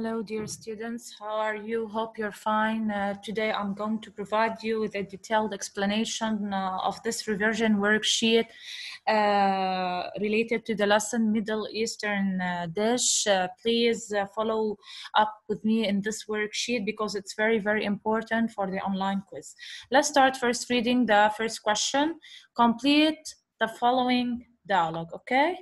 Hello, dear students. How are you? Hope you're fine. Uh, today, I'm going to provide you with a detailed explanation uh, of this revision worksheet uh, related to the lesson Middle Eastern uh, dish. Uh, please uh, follow up with me in this worksheet because it's very, very important for the online quiz. Let's start first reading the first question. Complete the following dialogue, okay?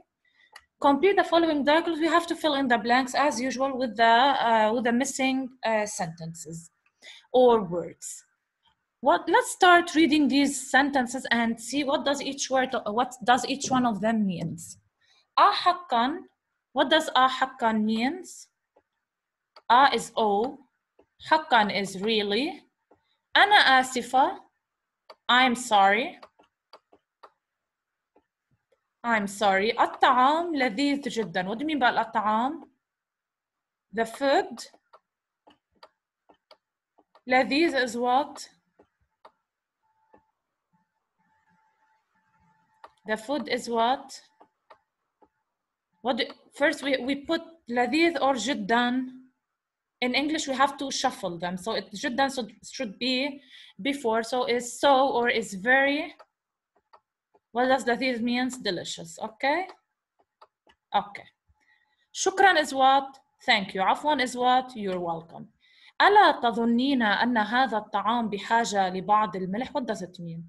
complete the following dialogue, we have to fill in the blanks as usual with the, uh, with the missing uh, sentences or words. What, let's start reading these sentences and see what does each word, what does each one of them means. Ahakkan, what does ahakkan means? A is O, hakkan is really. Ana asifa, I'm sorry. I'm sorry. الطعام لذيذ جدا. What do you mean by الطعام? The food. لذيذ is what? The food is what? What? Do, first we, we put لذيذ or جدا. In English we have to shuffle them. So it جدا so should be before. So is so or is very. What does لذيذ means? Delicious. Okay? Okay. شكرا is what? Thank you. عفوا is what? You're welcome. ألا تظنين أن هذا الطعام بحاجة لبعض الملح? What does it mean?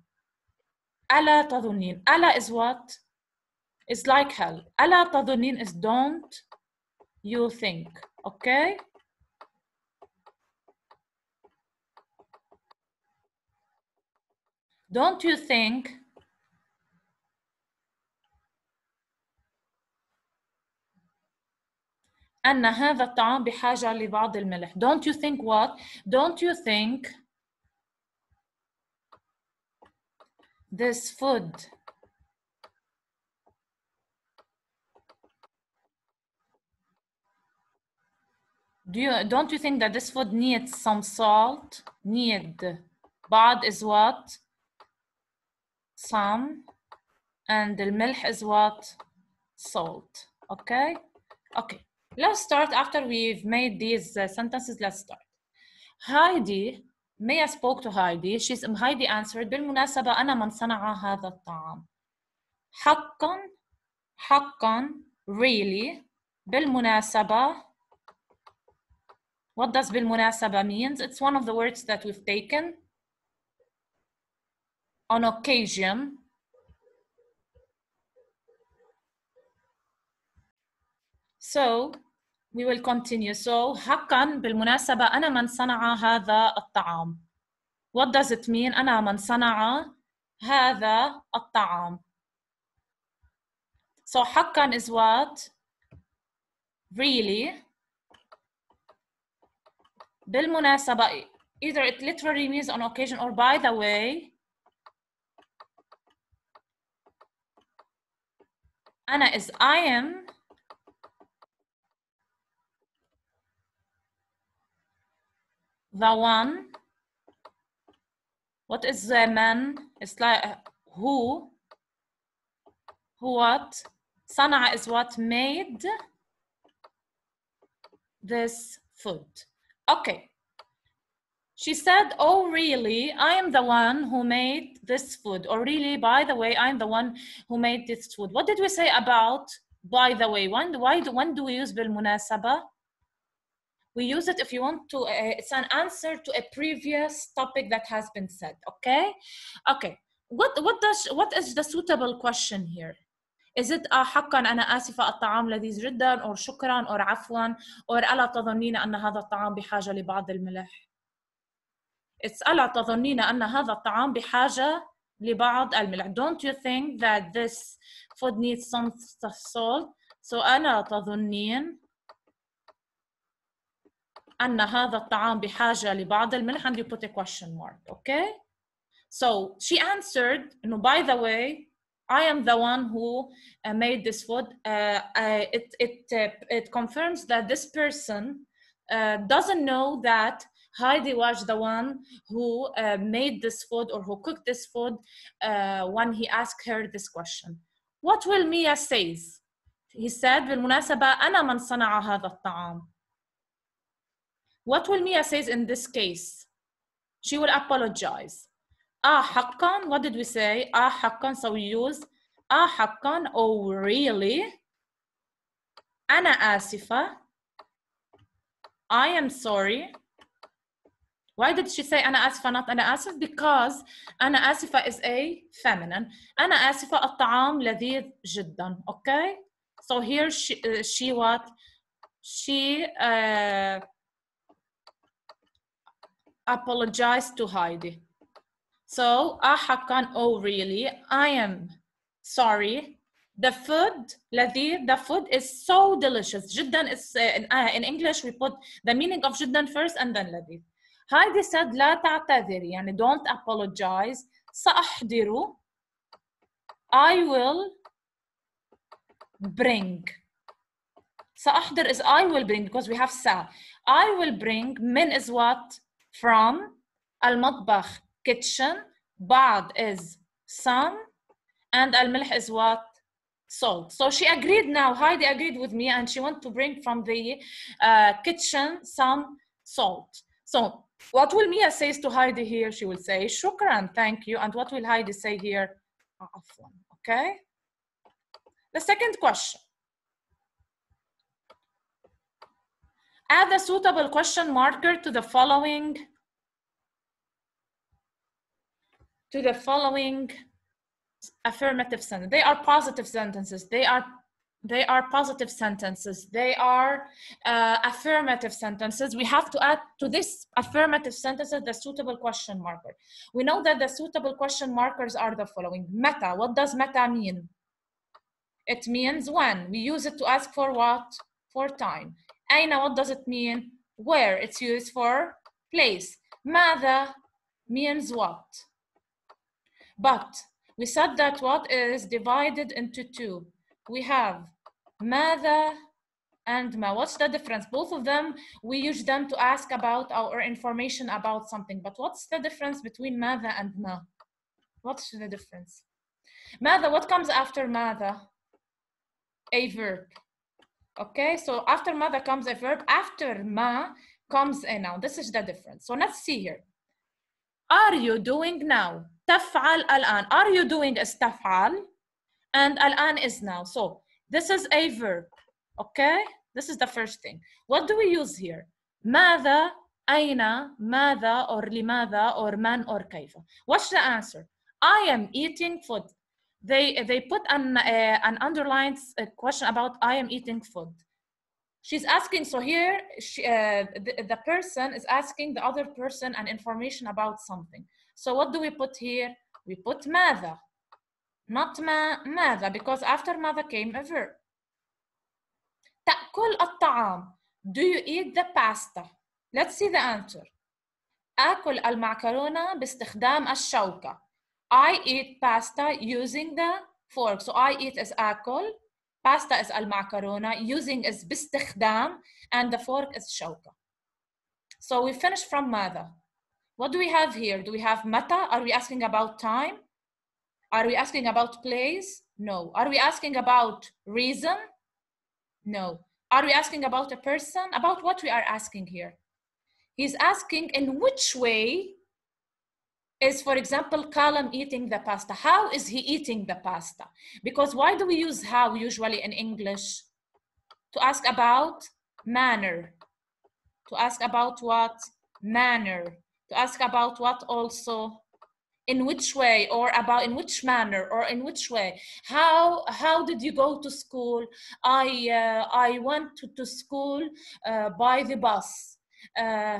ألا تظنين. ألا is what? It's like hell. ألا تظنين is don't you think. Okay? Don't you think أن هذا الطعام بحاجة لبعض الملح. Don't you think what? Don't you think this food Do you don't you think that this food needs some salt? Need بعض is what? Some and الملح is what? Salt. Okay? Okay. Let's start after we've made these uh, sentences. Let's start. Heidi, Maya spoke to Heidi. She's Heidi answered. بالمناسبة أنا من صنع هذا الطعام. حقا حقا really بالمناسبة What does بالمناسبة means? It's one of the words that we've taken on occasion So we will continue. So حقا بالمناسبة أنا من صنع هذا الطعام. What does it mean? أنا من صنع هذا الطعام. So حقا is what? Really. بالمناسبة either it literally means on occasion or by the way. أنا is I am the one what is the man it's like who who what صنع is what made this food okay she said oh really i am the one who made this food or really by the way i'm the one who made this food what did we say about by the way when why do, when do we use بالمناسبة We use it if you want to uh, it's an answer to a previous topic that has been said okay okay what what does what is the suitable question here is it آه حقا أنا آسفة الطعام لذيذ جدا or شكرا or عفوا or ألا تظنين أن هذا الطعام بحاجة لبعض الملح it's ألا تظنين أن هذا الطعام بحاجة لبعض الملح don't you think that this food needs some salt so ألا تظنين أن هذا الطعام بحاجة لبعض الملح and you put a question mark okay so she answered no by the way I am the one who uh, made this food uh, it, it, uh, it confirms that this person uh, doesn't know that Heidi was the one who uh, made this food or who cooked this food uh, when he asked her this question what will Mia says he said بالمناسبة أنا من صنع هذا الطعام What will Mia says in this case? She will apologize. Ah, حقا, what did we say? Ah, حقا, so we use ah, حقا, oh, really? أنا آسفة. I am sorry. Why did she say أنا آسفة not أنا آسف? Because أنا آسفة is a feminine. أنا آسفة الطعام لذيذ جدا. Okay? So here she, uh, she what? She uh, apologized to Heidi. So ah حقا oh really? I am sorry. The food لذيذ, the food is so delicious. جدا is uh, in, uh, in English we put the meaning of جدا first and then لذيذ. Heidi said لا تعتذري يعني don't apologize سأحضر I will bring سأحضر is I will bring because we have sa I will bring من is what from المطبخ kitchen بعض is some and الملح is what salt so she agreed now Heidi agreed with me and she went to bring from the uh, kitchen some salt so what will Mia says to Heidi here? She will say, shukran, thank you. And what will Heidi say here? Afwan, okay? The second question. Add a suitable question marker to the following to the following affirmative sentence. They are positive sentences. They are they are positive sentences. They are uh, affirmative sentences. We have to add to this affirmative sentences the suitable question marker. We know that the suitable question markers are the following. Meta, what does meta mean? It means when. We use it to ask for what? For time. Aina, what does it mean? Where, it's used for place. Mada means what? But we said that what is divided into two. We have mada and ma. What's the difference? Both of them, we use them to ask about our information about something. But what's the difference between mada and ma? What's the difference? Mada, what comes after mada? A verb. Okay, so after ماذا comes a verb. After ma comes a noun. This is the difference. So let's see here. Are you doing now? تفعل الآن. Are you doing is تفعل? and الآن is now. So this is a verb, okay? This is the first thing. What do we use here? ماذا, أين, ماذا, or لماذا, or man, or كيف. What's the answer? I am eating food. They, they put an, uh, an underlined question about I am eating food. She's asking, so here she, uh, the, the person is asking the other person an information about something. So what do we put here? We put ماذا not ما ماذا because after ماذا came a verb تأكل الطعام do you eat the pasta let's see the answer آكل المعكرونة باستخدام الشوكة I eat pasta using the fork so I eat is آكل pasta is المعكرونة using is باستخدام and the fork is شوكة so we finished from ماذا what do we have here do we have متى are we asking about time are we asking about place? No. Are we asking about reason? No. Are we asking about a person? About what we are asking here? He's asking in which way is, for example, Callum eating the pasta? How is he eating the pasta? Because why do we use how usually in English? To ask about manner. To ask about what? Manner. To ask about what also? in which way or about in which manner or in which way how how did you go to school i uh, i went to, to school uh, by the bus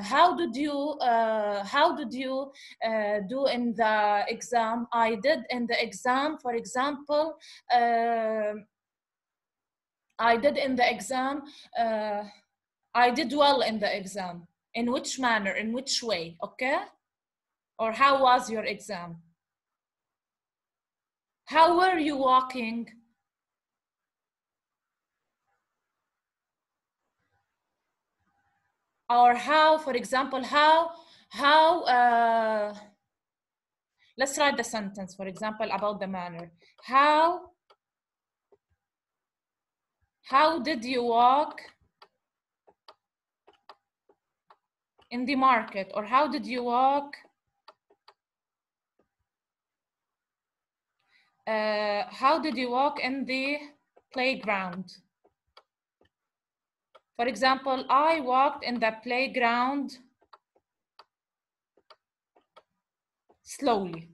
how did you uh, how did you uh, do in the exam? I did in the exam for example uh, i did in the exam i did well in the exam. In which manner? In which way? Okay? Or how was your exam? How were you walking? Or how, for example, how, how, uh, let's write the sentence, for example, about the manner. How, how did you walk in the market or how did you walk uh, how did you walk in the playground for example I walked in the playground slowly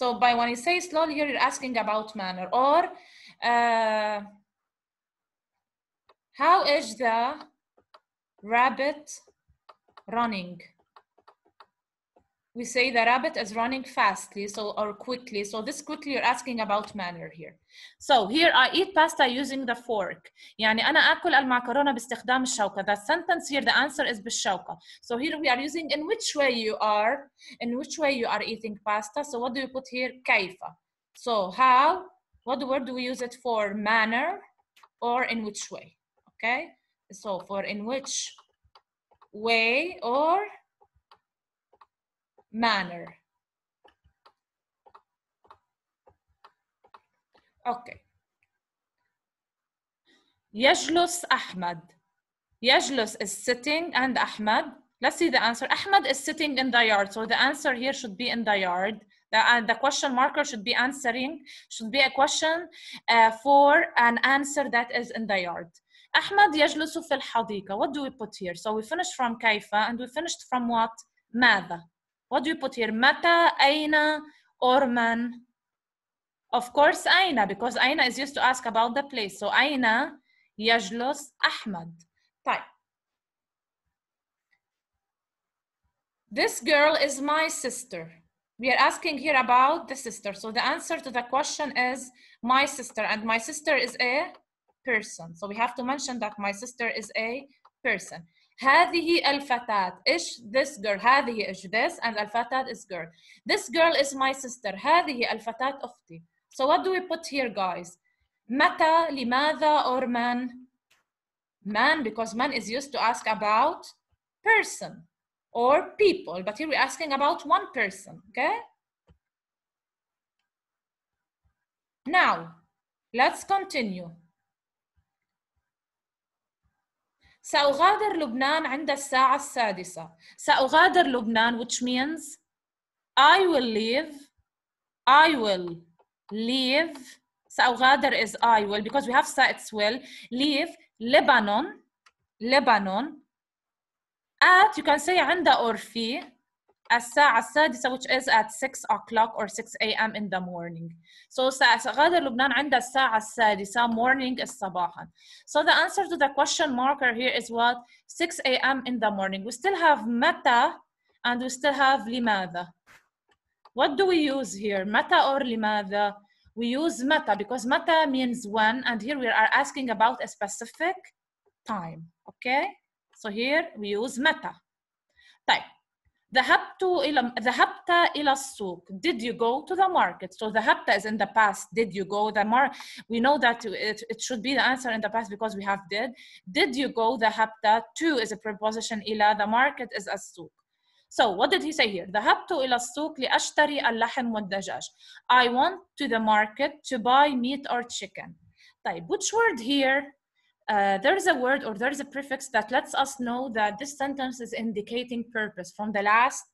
so by when you say slowly here, you're asking about manner or uh, how is the rabbit running? We say the rabbit is running fastly, so or quickly. So this quickly you're asking about manner here. So here I eat pasta using the fork. يعني أنا آكل المعكرونة باستخدام الشوكة. The sentence here, the answer is بالشوكة. So here we are using in which way you are, in which way you are eating pasta. So what do you put here? كيف. So how, what word do we use it for? Manner or in which way? Okay. So for in which way or manner. Okay. يجلس أحمد. يجلس is sitting and Ahmad. Let's see the answer. Ahmad is sitting in the yard. So the answer here should be in the yard. The, uh, the question marker should be answering, should be a question uh, for an answer that is in the yard. أحمد يجلس في الحديقة. What do we put here? So we finished from كيف and we finished from what? ماذا. What do you put here? Mata, aina, or man? Of course, aina, because aina is used to ask about the place. So aina yajlos Ahmad. Type. This girl is my sister. We are asking here about the sister. So the answer to the question is my sister, and my sister is a person. So we have to mention that my sister is a person. هذه الفتاة إيش this girl هذه إيش this and الفتاة is girl this girl is my sister هذه الفتاة أختي so what do we put here guys متى لماذا or من man because man is used to ask about person or people but here we're asking about one person okay now let's continue سأغادر لبنان عند الساعة السادسة. سأغادر لبنان which means I will leave. I will leave. سأغادر is I will because we have sa it's will. Leave Lebanon. Lebanon. At you can say عند or في الساعة السادسة which is at 6 o'clock or 6 a.m. in the morning. So سأغادر لبنان عند الساعة السادسة morning is صباحا. So the answer to the question marker here is what? 6 a.m. in the morning. We still have متى and we still have لماذا. What do we use here? متى or لماذا? We use متى because متى means when and here we are asking about a specific time. Okay? So here we use متى. طيب ذهبت إلى ذهبت إلى السوق. Did you go to the market? So ذهبت is in the past. Did you go? The mar we know that it, it should be the answer in the past because we have did. Did you go? ذهبت. To is a preposition إلى. The market is السوق. So what did he say here? ذهبت إلى السوق لأشتري اللحم والدجاج. I went to the market to buy meat or chicken. طيب which word here uh, there is a word or there is a prefix that lets us know that this sentence is indicating purpose from the last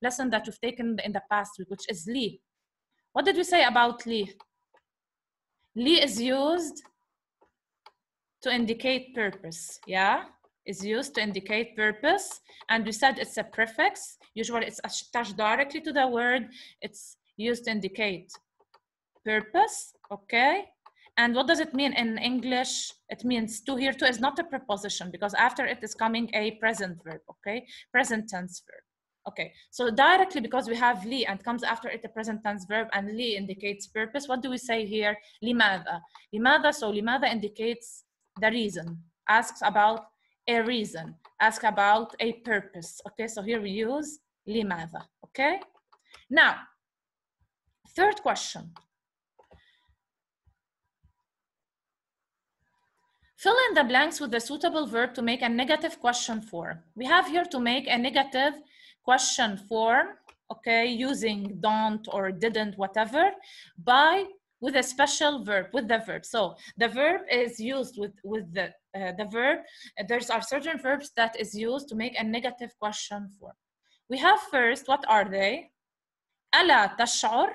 lesson that we've taken in the past week, which is li. What did we say about li? Li is used to indicate purpose, yeah? Is used to indicate purpose. And we said it's a prefix. Usually it's attached directly to the word. It's used to indicate purpose, okay? And what does it mean in English? It means to here to is not a preposition because after it is coming a present verb, okay? Present tense verb. Okay, so directly because we have li and comes after it a present tense verb and li indicates purpose, what do we say here? Limada. Limada, so limada indicates the reason, asks about a reason, Asks about a purpose. Okay, so here we use limada, okay? Now, third question, Fill in the blanks with the suitable verb to make a negative question form. We have here to make a negative question form, okay, using don't or didn't, whatever, by with a special verb, with the verb. So the verb is used with, with the uh, the verb, there's are certain verbs that is used to make a negative question form. We have first, what are they? ألا تشعر?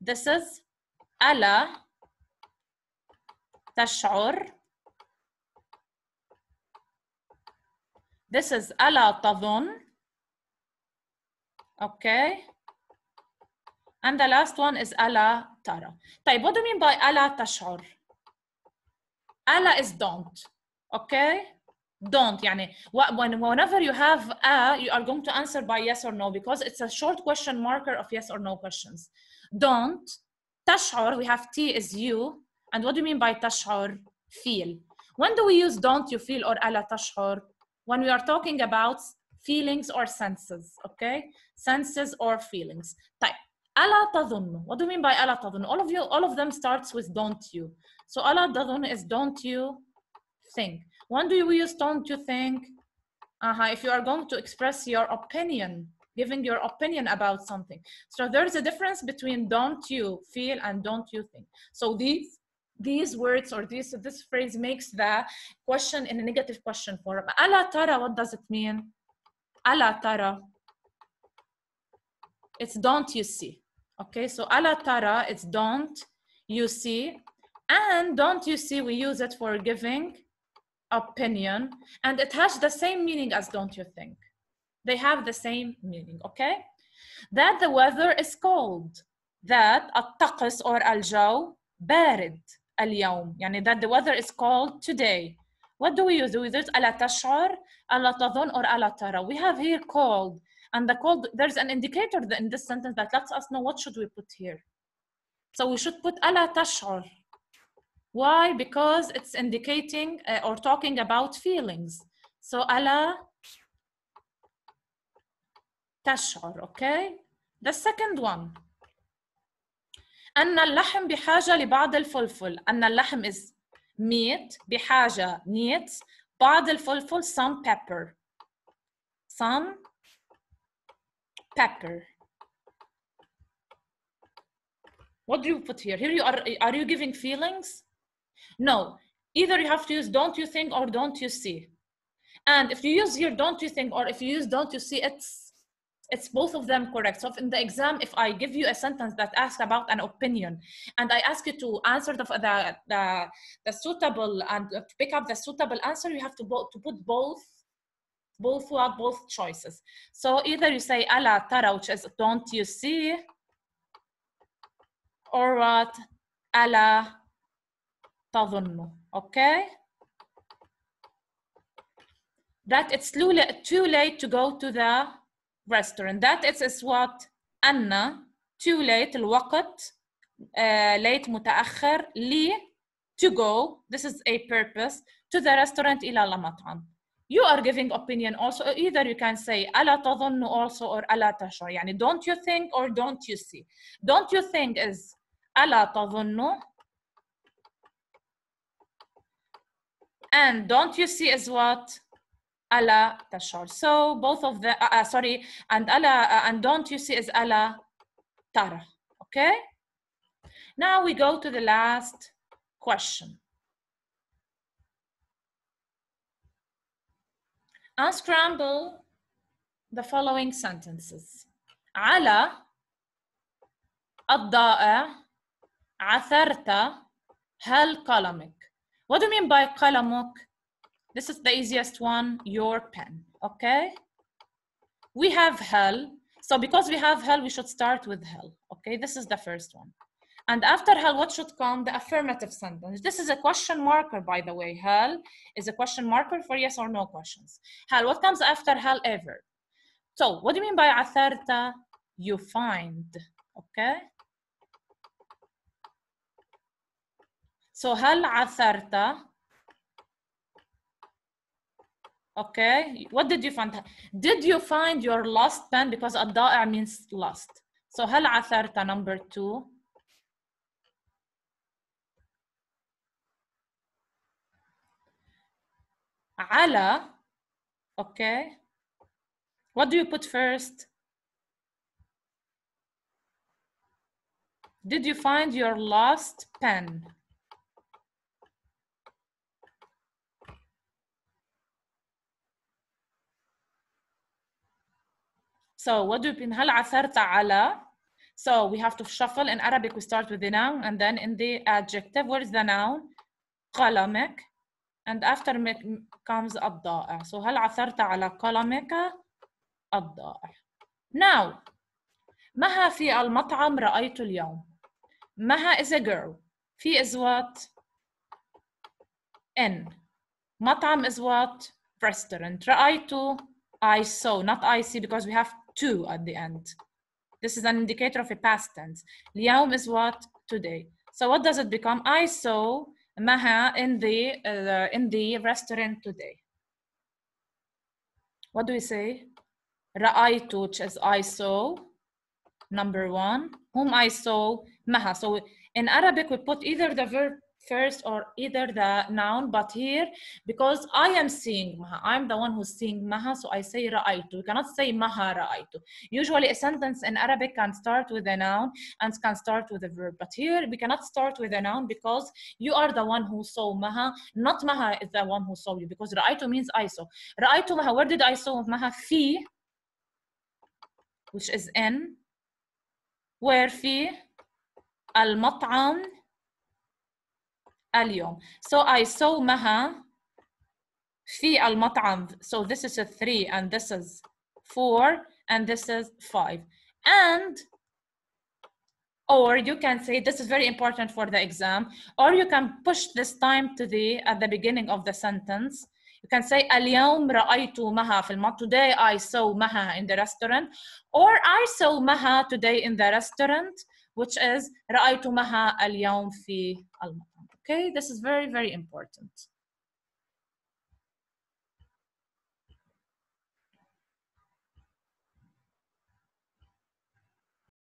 This is ألا تشعر. This is ألا تظن. Okay. And the last one is ألا ترى. طيب, what do you mean by ألا تشعر? ألا is don't. Okay? Don't. يعني when, whenever you have a, you are going to answer by yes or no because it's a short question marker of yes or no questions. Don't. تشعر, we have T is you. And what do you mean by تشعر? Feel. When do we use don't you feel or ألا تشعر? When we are talking about feelings or senses, okay? Senses or feelings. طيب. ألا تظن. What do you mean by ألا تظن? All of you, all of them starts with don't you. So ألا تظن is don't you think. When do you use don't you think? Uh-huh, if you are going to express your opinion, giving your opinion about something. So there's a difference between don't you feel and don't you think. So these these words or this this phrase makes the question in a negative question form. ألا ترى, what does it mean? ألا ترى. It's don't you see. Okay, so ألا ترى, it's don't you see. And don't you see, we use it for giving opinion. And it has the same meaning as don't you think. They have the same meaning, okay? That the weather is cold. That الطقس or الجو بارد اليوم. يعني that the weather is cold today. What do we use? Do we use ألا تشعر, ألا تظن, or ألا ترى? We have here cold. And the cold, there's an indicator in this sentence that lets us know what should we put here. So we should put ألا تشعر. Why? Because it's indicating uh, or talking about feelings. So ألا تشعر, okay? The second one. أن اللحم بحاجة لبعض الفلفل. أن اللحم is meat بحاجة needs بعض الفلفل some pepper. Some pepper. What do you put here? Here you are, are you giving feelings? No, either you have to use don't you think or don't you see. And if you use here don't you think or if you use don't you see, it's it's both of them correct. So in the exam, if I give you a sentence that asks about an opinion and I ask you to answer the, the, the, the suitable and to pick up the suitable answer, you have to, bo- to put both both what both choices. So either you say ala tara, which is don't you see, or what ala تظن okay that it's too late, too late to go to the restaurant that is, is what أن too late الوقت uh, late متأخر لي to go this is a purpose to the restaurant إلى المطعم you are giving opinion also either you can say ألا تظن also or ألا تشعر يعني don't you think or don't you see don't you think is ألا تظن and don't you see is what ala tashar so both of the uh, uh, sorry and ala uh, and don't you see is ala tara okay now we go to the last question unscramble the following sentences على الضائع عثرت هل قلمك what do you mean by قلمك? This is the easiest one, your pen, okay? We have hell. So because we have hell, we should start with hell, okay? This is the first one. And after hell, what should come? The affirmative sentence. This is a question marker, by the way. Hell is a question marker for yes or no questions. Hell, what comes after hell ever? So what do you mean by atharta? You find, okay? So hal atharta Okay, what did you find? Did you find your lost pen? Because الضائع means lost. So هل عثرت number two? على okay what do you put first did you find your lost pen So what do? هل عثرت على So we have to shuffle. In Arabic, we start with the noun and then in the adjective, where is the noun? قلمك. And after comes الضائع. So هل عثرت على قلمك الضائع. Now, مها في المطعم رأيت اليوم. مها is a girl. في is what? In. مطعم is what? Restaurant. رأيت I saw, not I see because we have two at the end. This is an indicator of a past tense. اليوم is what? Today. So what does it become? I saw Maha in the, uh, in the restaurant today. What do we say? رأيت, which is I saw, number one. Whom I saw, Maha. So in Arabic, we put either the verb first or either the noun but here because i am seeing maha i'm the one who's seeing maha so i say ra'aytu you cannot say maha ra'aytu usually a sentence in arabic can start with a noun and can start with a verb but here we cannot start with a noun because you are the one who saw maha not maha is the one who saw you because ra'aytu means i saw. Ra'aytu maha where did i saw maha? Fi which is in where fi? Al-mat'am اليوم so I saw Maha في المطعم so this is a three and this is four and this is five and or you can say this is very important for the exam or you can push this time to the at the beginning of the sentence you can say اليوم رأيت مها في المطعم today I saw Maha in the restaurant or I saw Maha today in the restaurant which is رأيت مها اليوم في المطعم Okay, this is very, very important.